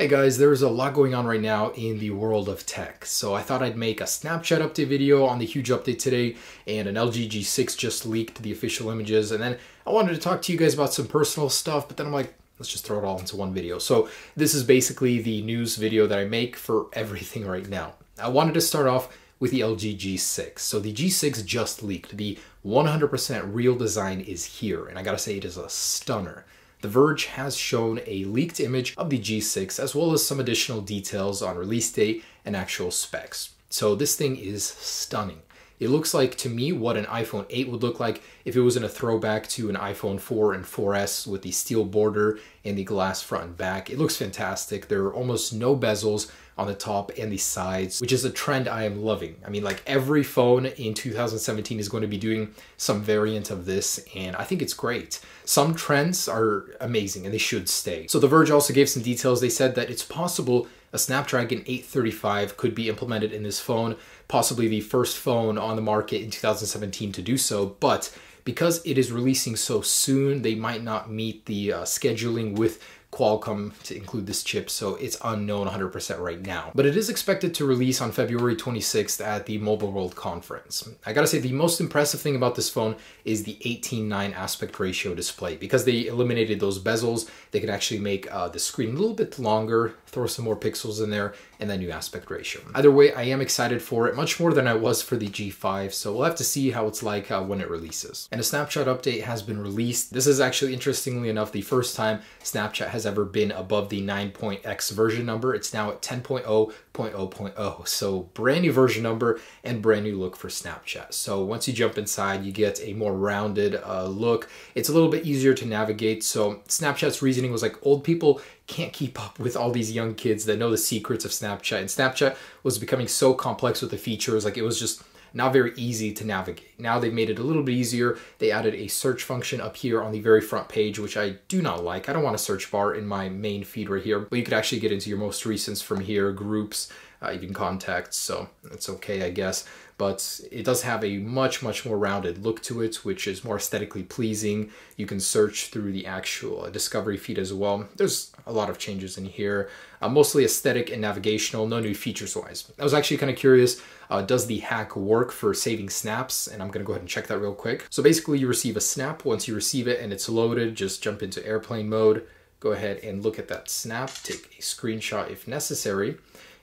Hey guys, there's a lot going on right now in the world of tech. So I thought I'd make a Snapchat update video on the huge update today and an LG G6 just leaked the official images. And then I wanted to talk to you guys about some personal stuff, but then I'm like, let's just throw it all into one video. So this is basically the news video that I make for everything right now. I wanted to start off with the LG G6. So the G6 just leaked. The 100% real design is here. And I gotta say, it is a stunner. The Verge has shown a leaked image of the G6 as well as some additional details on release date and actual specs. So this thing is stunning. It looks like to me what an iPhone 8 would look like if it was in a throwback to an iPhone 4 and 4S with the steel border and the glass front and back. It looks fantastic. There are almost no bezels on the top and the sides, which is a trend I am loving. I mean, like every phone in 2017 is going to be doing some variant of this, and I think it's great. Some trends are amazing and they should stay. So The Verge also gave some details. They said that it's possible a Snapdragon 835 could be implemented in this phone, possibly the first phone on the market in 2017 to do so, but because it is releasing so soon, they might not meet the uh, scheduling with Qualcomm to include this chip, so it's unknown 100% right now. But it is expected to release on February 26th at the Mobile World Conference. I gotta say, the most impressive thing about this phone is the 18:9 aspect ratio display. Because they eliminated those bezels, they can actually make uh, the screen a little bit longer, throw some more pixels in there, and that new aspect ratio. Either way, I am excited for it, much more than I was for the G5, so we'll have to see how it's like uh, when it releases. And a Snapchat update has been released. This is actually, interestingly enough, the first time Snapchat has has ever been above the 9.x version number. It's now at 10.0.0.0. So brand new version number and brand new look for Snapchat. So once you jump inside, you get a more rounded uh, look. It's a little bit easier to navigate. So Snapchat's reasoning was like old people can't keep up with all these young kids that know the secrets of Snapchat. And Snapchat was becoming so complex with the features. Like it was just not very easy to navigate. Now they've made it a little bit easier. They added a search function up here on the very front page, which I do not like. I don't want a search bar in my main feed right here, but you could actually get into your most recents from here, groups, uh, even contacts, so it's okay, I guess. But it does have a much, much more rounded look to it, which is more aesthetically pleasing. You can search through the actual uh, discovery feed as well. There's a lot of changes in here, uh, mostly aesthetic and navigational, no new features wise. I was actually kind of curious, uh, does the hack work for saving snaps? And I'm gonna go ahead and check that real quick. So basically you receive a snap. Once you receive it and it's loaded, just jump into airplane mode, go ahead and look at that snap, take a screenshot if necessary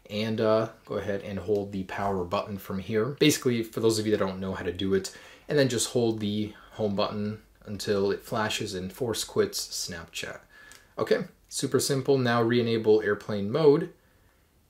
and uh, go ahead and hold the power button from here. Basically, for those of you that don't know how to do it, and then just hold the home button until it flashes and force quits Snapchat. Okay, super simple. Now re-enable airplane mode.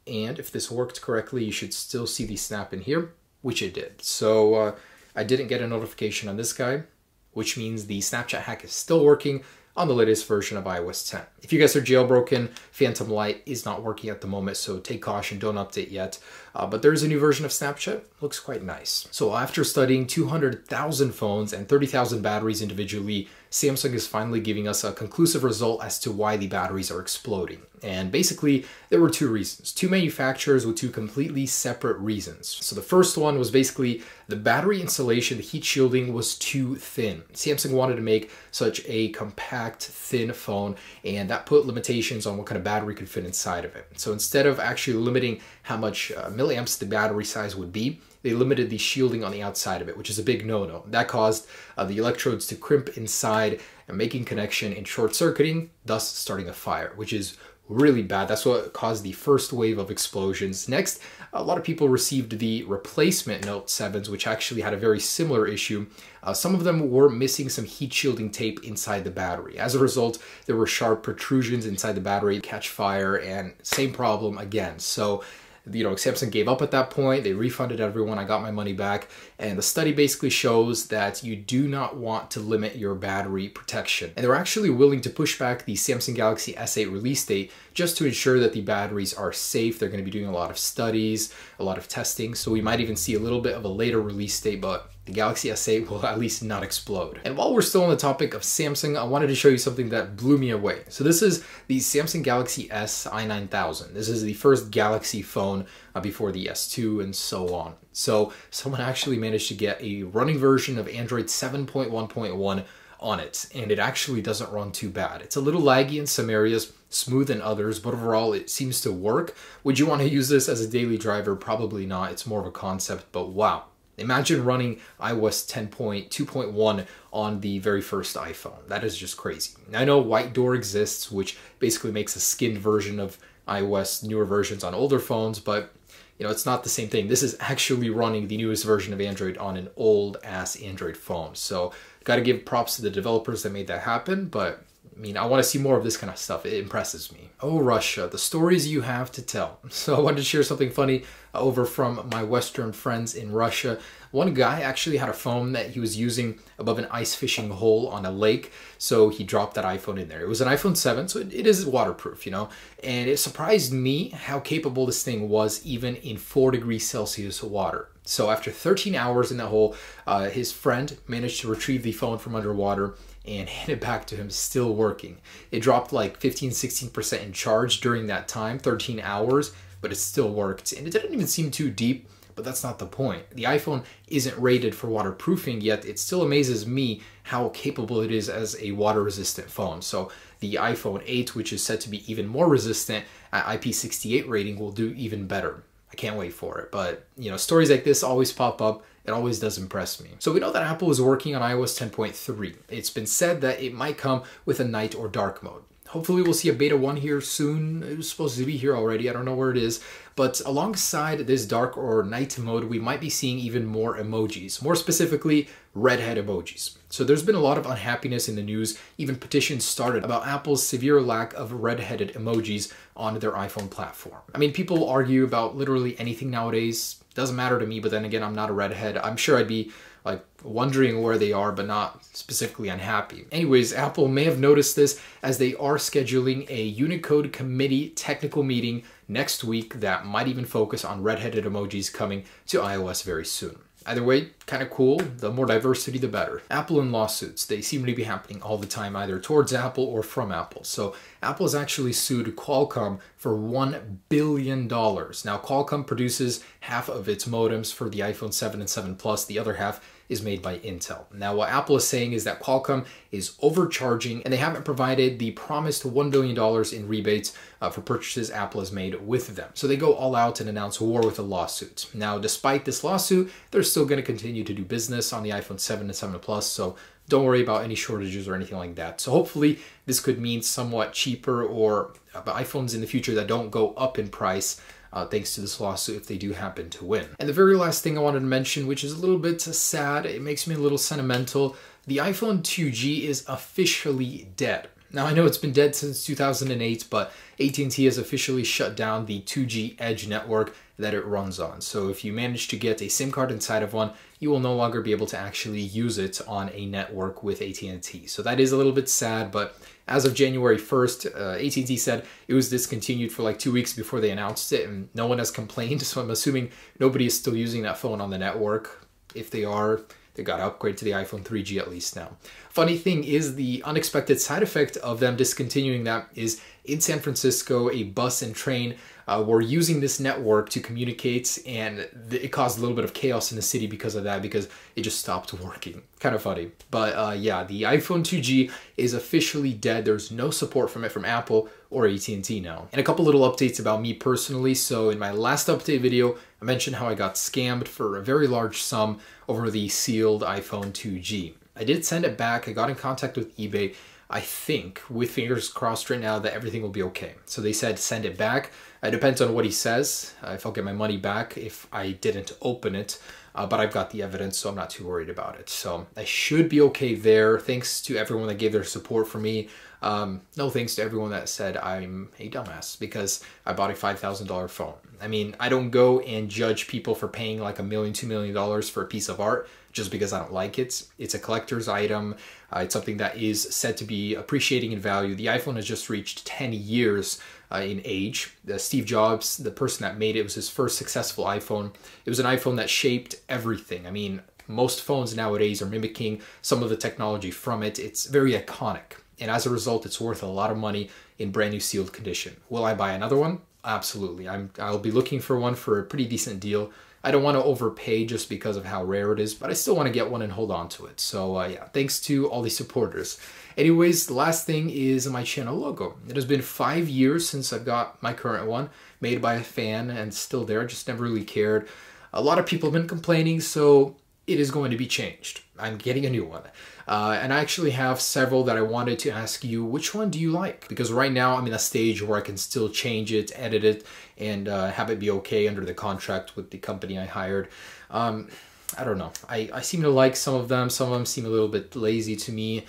And if this worked correctly, you should still see the snap in here, which it did. So uh, I didn't get a notification on this guy, which means the Snapchat hack is still working on the latest version of iOS 10. If you guys are jailbroken, Phantom Light is not working at the moment, so take caution, don't update yet. Uh, but there is a new version of Snapchat, looks quite nice. So after studying 200,000 phones and 30,000 batteries individually, Samsung is finally giving us a conclusive result as to why the batteries are exploding. And basically, there were two reasons. Two manufacturers with two completely separate reasons. So the first one was basically the battery insulation, the heat shielding was too thin. Samsung wanted to make such a compact, thin phone, and that put limitations on what kind of battery could fit inside of it. So instead of actually limiting how much uh, milliamps the battery size would be, they limited the shielding on the outside of it, which is a big no-no. That caused uh, the electrodes to crimp inside and making connection and short-circuiting, thus starting a fire, which is really bad. That's what caused the first wave of explosions. Next, a lot of people received the replacement Note 7s, which actually had a very similar issue. Uh, some of them were missing some heat shielding tape inside the battery. As a result, there were sharp protrusions inside the battery, catch fire, and same problem again. So you know, Samsung gave up at that point. They refunded everyone. I got my money back. And the study basically shows that you do not want to limit your battery protection. And they're actually willing to push back the Samsung Galaxy S8 release date just to ensure that the batteries are safe. They're going to be doing a lot of studies, a lot of testing. So we might even see a little bit of a later release date, but the Galaxy S8 will at least not explode. And while we're still on the topic of Samsung, I wanted to show you something that blew me away. So this is the Samsung Galaxy S i9000. This is the first Galaxy phone uh, before the S2 and so on. So someone actually managed to get a running version of Android 7.1.1 on it, and it actually doesn't run too bad. It's a little laggy in some areas, smooth in others, but overall it seems to work. Would you want to use this as a daily driver? Probably not. It's more of a concept, but wow. Imagine running iOS 10.2.1 on the very first iPhone. That is just crazy. I know Whited00r exists, which basically makes a skinned version of iOS newer versions on older phones, but you know, it's not the same thing. This is actually running the newest version of Android on an old ass Android phone. So, got to give props to the developers that made that happen, but I mean, I want to see more of this kind of stuff. It impresses me. Oh, Russia, the stories you have to tell. So I wanted to share something funny over from my Western friends in Russia. One guy actually had a phone that he was using above an ice fishing hole on a lake, so he dropped that iPhone in there. It was an iPhone 7, so it, it is waterproof, you know, and it surprised me how capable this thing was even in 4 degrees Celsius water. So after 13 hours in that hole, uh, his friend managed to retrieve the phone from underwater and hand it back to him still working. It dropped like 15 16% in charge during that time, 13 hours, but it still worked. And it didn't even seem too deep, but that's not the point. The iPhone isn't rated for waterproofing yet. It still amazes me how capable it is as a water resistant phone. So the iPhone 8, which is said to be even more resistant at IP68 rating, will do even better. I can't wait for it. But, you know, stories like this always pop up it always does impress me. So we know that Apple is working on iOS 10.3. It's been said that it might come with a night or dark mode. Hopefully we'll see a beta 1 here soon. It was supposed to be here already. I don't know where it is. But alongside this dark or night mode, we might be seeing even more emojis. More specifically, redhead emojis. So there's been a lot of unhappiness in the news. Even petitions started about Apple's severe lack of redheaded emojis on their iPhone platform. I mean, people argue about literally anything nowadays doesn't matter to me, but then again, I'm not a redhead. I'm sure I'd be like wondering where they are, but not specifically unhappy. Anyways, Apple may have noticed this as they are scheduling a Unicode committee technical meeting next week that might even focus on redheaded emojis coming to iOS very soon. Either way, kind of cool. The more diversity, the better. Apple and lawsuits, they seem to be happening all the time, either towards Apple or from Apple. So Apple has actually sued Qualcomm for $1 billion. Now, Qualcomm produces half of its modems for the iPhone 7 and 7 Plus, the other half is made by Intel. Now, what Apple is saying is that Qualcomm is overcharging and they haven't provided the promised $1 billion in rebates uh, for purchases Apple has made with them. So they go all out and announce war with a lawsuit. Now, despite this lawsuit, they're still going to continue to do business on the iPhone 7 and 7 Plus. So don't worry about any shortages or anything like that. So hopefully this could mean somewhat cheaper or uh, iPhones in the future that don't go up in price uh, thanks to this lawsuit if they do happen to win. And the very last thing I wanted to mention, which is a little bit sad, it makes me a little sentimental, the iPhone 2G is officially dead. Now I know it's been dead since 2008, but AT&T has officially shut down the 2G Edge network that it runs on. So if you manage to get a SIM card inside of one, you will no longer be able to actually use it on a network with AT&T. So that is a little bit sad, but as of January 1st, uh, AT&T said it was discontinued for like two weeks before they announced it, and no one has complained. So I'm assuming nobody is still using that phone on the network. If they are, they got to upgrade to the iPhone 3G at least now. Funny thing is the unexpected side effect of them discontinuing that is in San Francisco, a bus and train uh, were using this network to communicate, and it caused a little bit of chaos in the city because of that, because it just stopped working. Kind of funny. But uh, yeah, the iPhone 2G is officially dead. There's no support from it from Apple or AT&T now. And a couple little updates about me personally. So in my last update video, I mentioned how I got scammed for a very large sum over the sealed iPhone 2G. I did send it back. I got in contact with eBay. I think, with fingers crossed right now, that everything will be okay. So they said send it back. It depends on what he says, uh, if I'll get my money back if I didn't open it. Uh, but I've got the evidence, so I'm not too worried about it. So I should be okay there. Thanks to everyone that gave their support for me. Um, no thanks to everyone that said I'm a dumbass because I bought a $5,000 phone. I mean, I don't go and judge people for paying like a million, two million dollars for a piece of art just because I don't like it. It's a collector's item. Uh, it's something that is said to be appreciating in value. The iPhone has just reached 10 years uh, in age. Uh, Steve Jobs, the person that made it, was his first successful iPhone. It was an iPhone that shaped everything. I mean, most phones nowadays are mimicking some of the technology from it. It's very iconic. And as a result, it's worth a lot of money in brand new sealed condition. Will I buy another one? Absolutely. I'm, I'll be looking for one for a pretty decent deal. I don't want to overpay just because of how rare it is, but I still want to get one and hold on to it. So uh, yeah, thanks to all the supporters. Anyways, the last thing is my channel logo. It has been five years since I've got my current one, made by a fan and still there, just never really cared. A lot of people have been complaining, so it is going to be changed. I'm getting a new one. Uh, and I actually have several that I wanted to ask you, which one do you like? Because right now I'm in a stage where I can still change it, edit it, and uh, have it be okay under the contract with the company I hired. Um, I don't know. I, I seem to like some of them. Some of them seem a little bit lazy to me.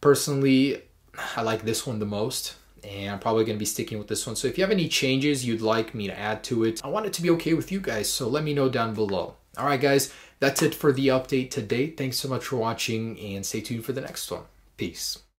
Personally, I like this one the most and I'm probably going to be sticking with this one. So if you have any changes you'd like me to add to it, I want it to be okay with you guys, so let me know down below. All right, guys, that's it for the update today. Thanks so much for watching and stay tuned for the next one. Peace.